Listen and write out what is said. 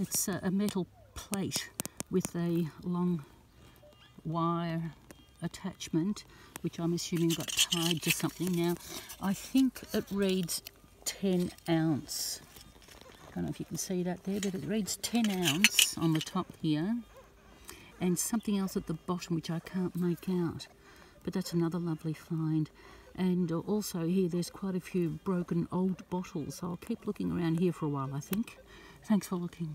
It's a, a metal plate with a long wire attachment, which I'm assuming got tied to something. Now, I think it reads 10 ounce. I don't know if you can see that there, but it reads 10 ounce on the top here, and something else at the bottom which I can't make out. But that's another lovely find. And also here, there's quite a few broken old bottles. So I'll keep looking around here for a while, I think. Thanks for looking.